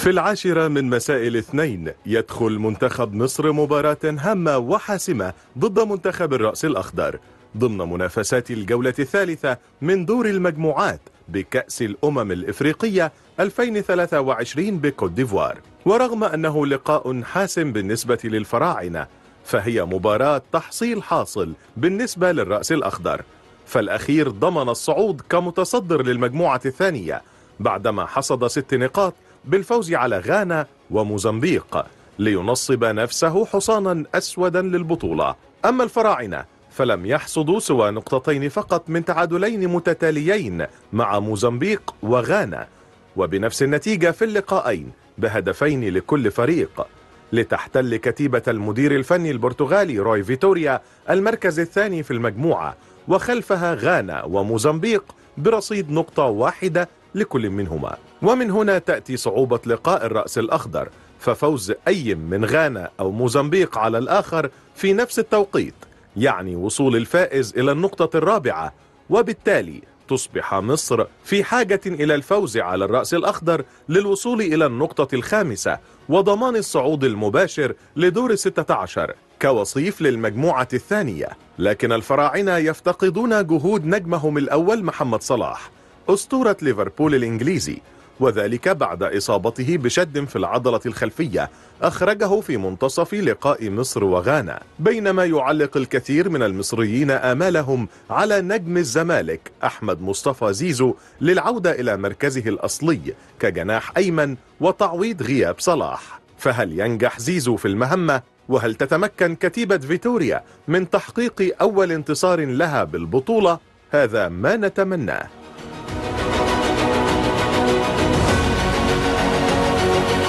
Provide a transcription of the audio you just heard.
في العاشرة من مساء الاثنين يدخل منتخب مصر مباراة هامة وحاسمة ضد منتخب الرأس الأخضر ضمن منافسات الجولة الثالثة من دور المجموعات بكأس الأمم الإفريقية 2023 بكوت ديفوار. ورغم أنه لقاء حاسم بالنسبة للفراعنة فهي مباراة تحصيل حاصل بالنسبة للرأس الأخضر. فالأخير ضمن الصعود كمتصدر للمجموعة الثانية بعدما حصد ست نقاط بالفوز على غانا وموزمبيق لينصب نفسه حصانا أسودا للبطولة. أما الفراعنة فلم يحصدوا سوى نقطتين فقط من تعادلين متتاليين مع موزمبيق وغانا. وبنفس النتيجة في اللقاءين بهدفين لكل فريق. لتحتل كتيبة المدير الفني البرتغالي روي فيتوريا المركز الثاني في المجموعة وخلفها غانا وموزمبيق برصيد نقطة واحدة لكل منهما. ومن هنا تأتي صعوبة لقاء الرأس الأخضر ففوز أي من غانا أو موزمبيق على الآخر في نفس التوقيت يعني وصول الفائز إلى النقطة الرابعة. وبالتالي تصبح مصر في حاجة إلى الفوز على الرأس الأخضر للوصول إلى النقطة الخامسة وضمان الصعود المباشر لدور الستة عشر كوصيف للمجموعة الثانية. لكن الفراعنة يفتقدون جهود نجمهم الأول محمد صلاح. أسطورة ليفربول الإنجليزي وذلك بعد إصابته بشد في العضلة الخلفية أخرجه في منتصف لقاء مصر وغانا بينما يعلق الكثير من المصريين آمالهم على نجم الزمالك أحمد مصطفى زيزو للعودة إلى مركزه الأصلي كجناح أيمن وتعويض غياب صلاح. فهل ينجح زيزو في المهمة؟ وهل تتمكن كتيبة فيتوريا من تحقيق أول انتصار لها بالبطولة؟ هذا ما نتمناه.